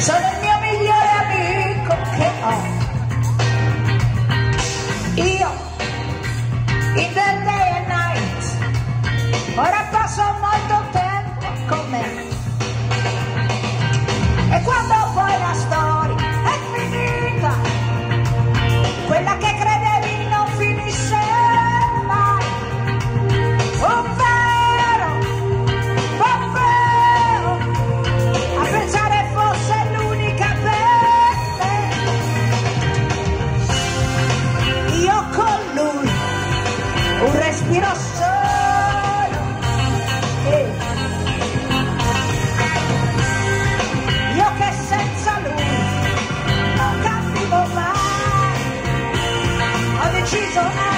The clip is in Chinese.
Seven. 去走爱。